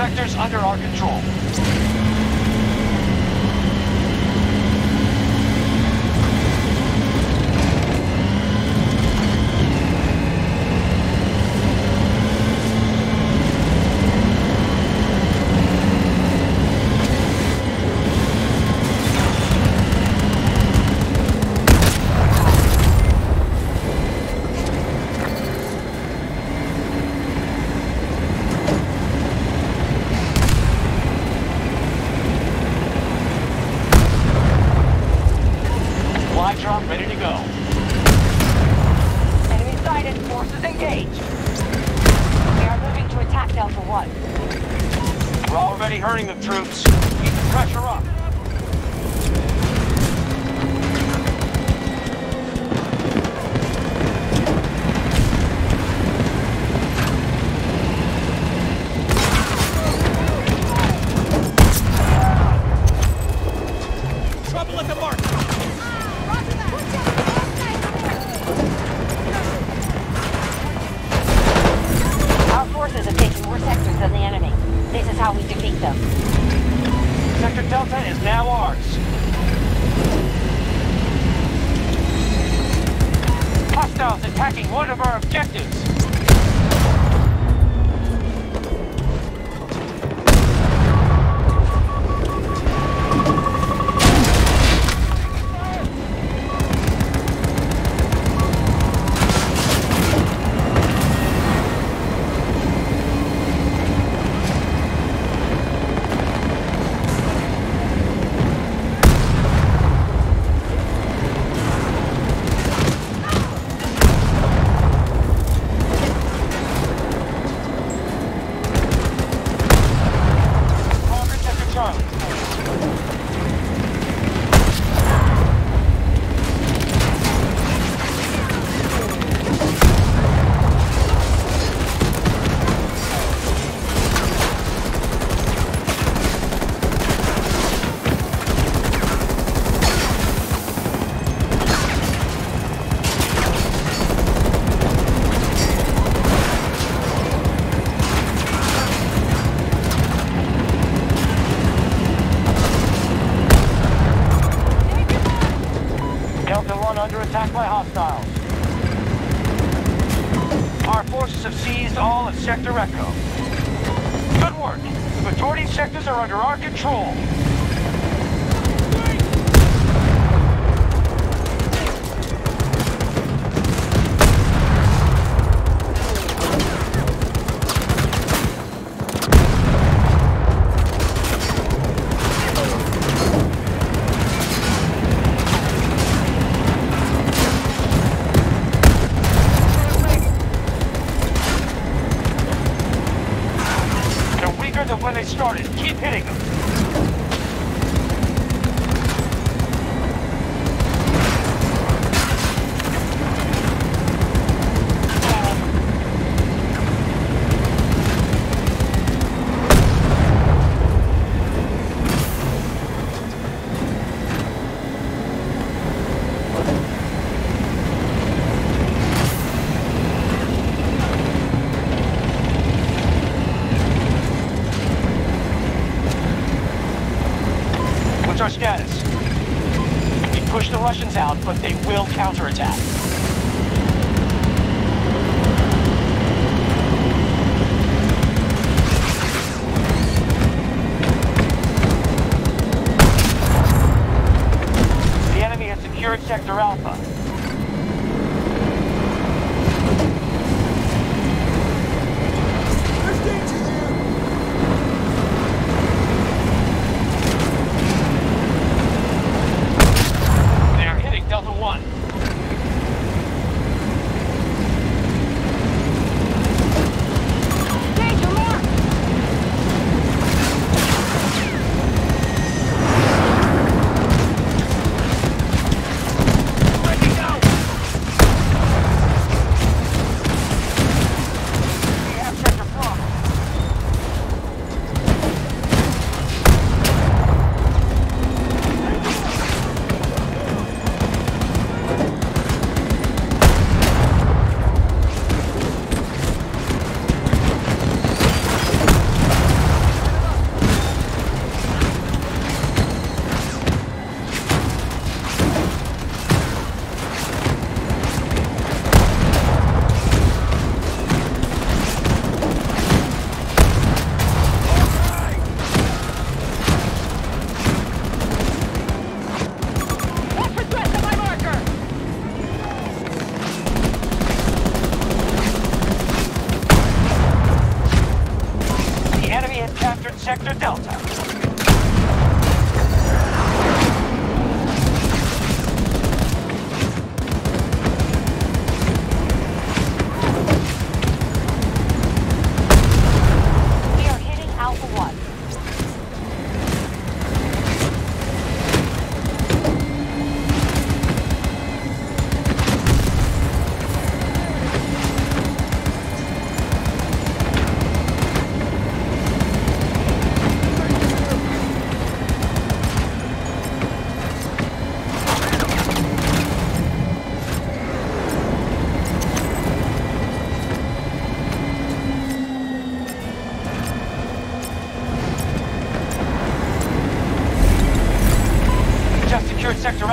sectors under our control. We're already hurting the troops. Keep the pressure up. Them. Sector Delta is now ours. Hostiles attacking one of our objectives. Forces have seized all of Sector Echo. Good work. The majority sectors are under our control. The Russians out, but they will counterattack.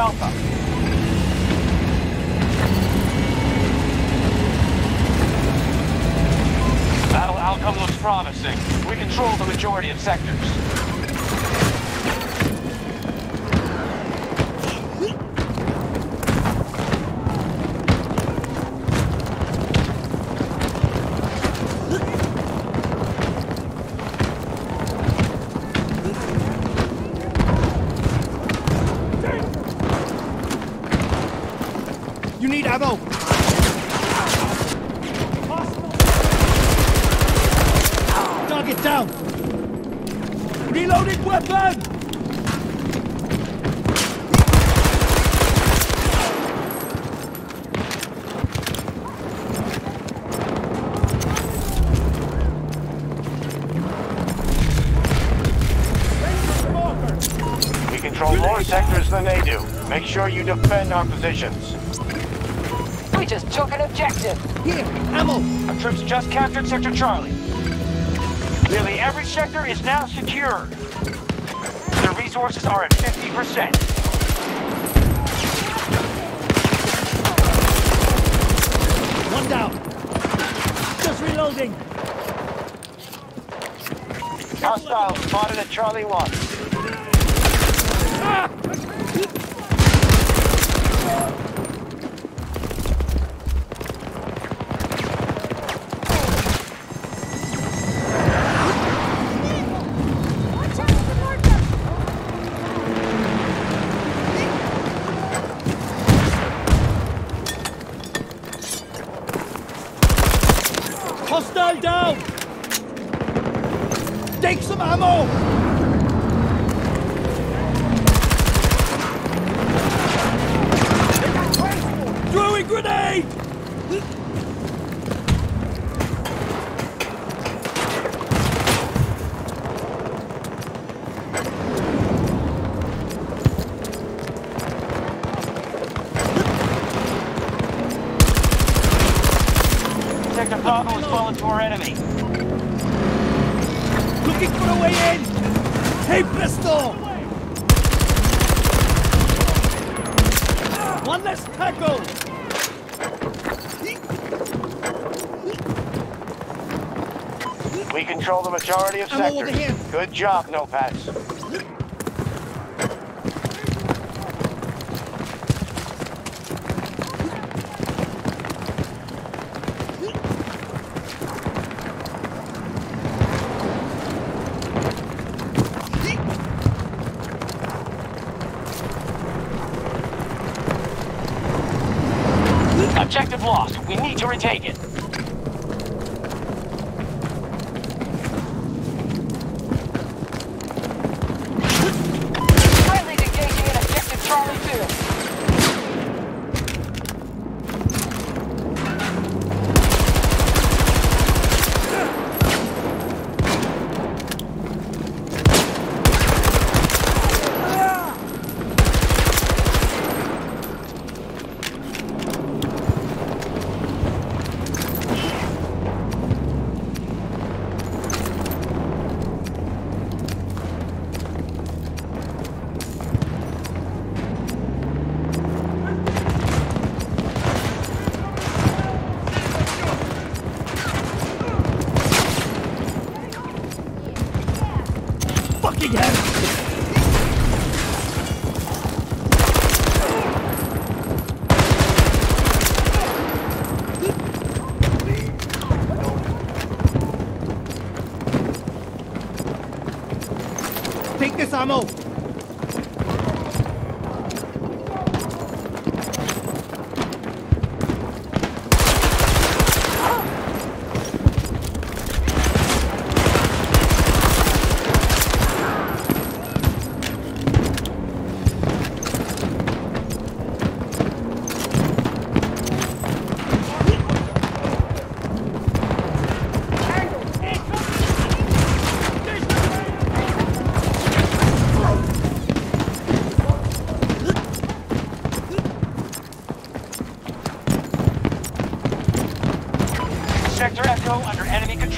Alpha. Battle outcome looks promising. We control the majority of sectors. Target down! Reloading weapon! We control more sectors than they do. Make sure you defend our positions. We just took an objective. Here, ammo! Our troops just captured Sector Charlie. Nearly every sector is now secure. Their resources are at 50%. One down! Just reloading! Hostiles spotted at Charlie 1. Ah! Hostile down! Take some ammo! Throwing grenade! Has fallen to our enemy. Looking for a way in! Hey, Bristol! One less tackle! We control the majority of sectors. Good job, No-Pats. Objective lost. We need to retake it. Take this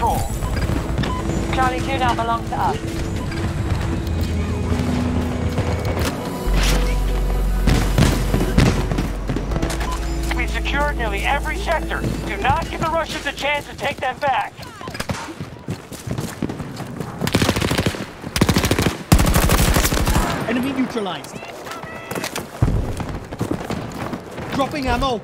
Four. Charlie 2 now belongs to us. We've secured nearly every sector. Do not give the Russians a chance to take them back. Enemy neutralized. Dropping ammo.